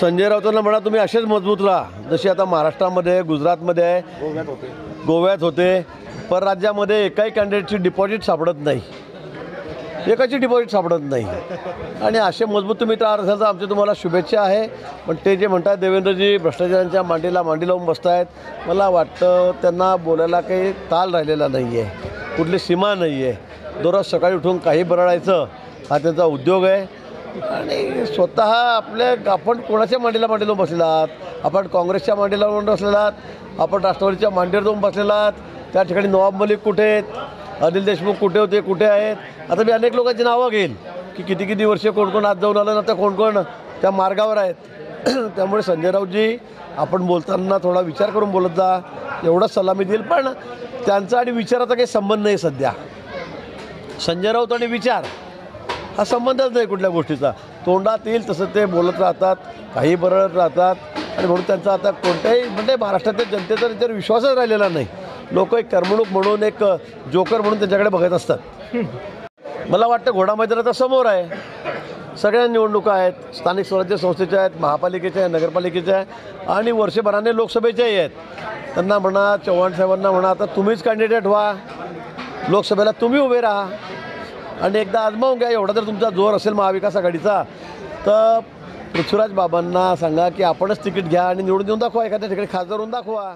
संजय राऊतांना म्हणा तुम्ही असेच मजबूत राहा. जशी आता महाराष्ट्रामध्ये गुजरातमध्ये आहे. गोव्यात होते. परराज्यामध्ये एकाही कॅन्डिडेटची डिपॉझिट सापडत नाही. एकाची डिपॉझिट सापडत नाही. आणि असे मजबूत तुम्ही तयार असाल तर आमची तुम्हाला शुभेच्छा आहे. पण ते जे म्हणतात देवेंद्रजी भ्रष्टाचारांच्या मांडीला मांडी लावून बसतायत मला वाटतं त्यांना बोलायला काही ताल राहिलेला नाही आहे कुठली सीमा नाही आहे दररोज सकाळी उठून काही बरळायचं हा त्यांचा उद्योग आहे. आणि स्वतः आपल्या आपण कोणाच्या मांडीला मांडीला लावून बसलेला आहात आपण काँग्रेसच्या मांडीला लावून बसलेला आहात आपण राष्ट्रवादीच्या मांडीवर जाऊन बसलेला आहात त्या ठिकाणी नवाब मलिक कुठे आहेत? अनिल देशमुख कुठे होते? कुठे आहेत? आता मी अनेक लोकांची नावं घेईन की किती किती वर्षे कोण कोण आज जाऊन आलं ना आता कोण कोण त्या मार्गावर आहेत. त्यामुळे संजय राऊतजी आपण बोलताना थोडा विचार करून बोलत जा. एवढंच सलामी देईल. पण त्यांचा आणि विचाराचा काही संबंध नाही सध्या. संजय राऊत आणि विचार. हा संबंधच नाही कुठल्या गोष्टीचा. तोंडात येईल तसं ते बोलत राहतात काही बरळत राहतात. आणि म्हणून त्यांचा आता कोणत्याही म्हणजे महाराष्ट्रातल्या जनतेचा त्यांच्यावर विश्वासच राहिलेला नाही. लोक एक करमणूक म्हणून एक जोकर म्हणून त्यांच्याकडे बघत असतात. मला वाटतं घोडा आता समोर आहे. सगळ्या निवडणुका आहेत स्थानिक स्वराज्य संस्थेच्या आहेत महापालिकेच्या आहेत नगरपालिकेच्या आहे आणि वर्षभराने लोकसभेच्याही आहेत. त्यांना म्हणा चव्हाण साहेबांना म्हणा आता तुम्हीच कॅन्डिडेट व्हा. लोकसभेला तुम्ही उभे राहा. आणि एकदा आजमावून घ्या. एवढा जर तुमचा जोर असेल महाविकास आघाडीचा तर पृथ्वीराज बाबांना सांगा की आपणच तिकीट घ्या आणि निवडून देऊन दाखवा. एखाद्या ठिकाणी खासदार होऊन दाखवा.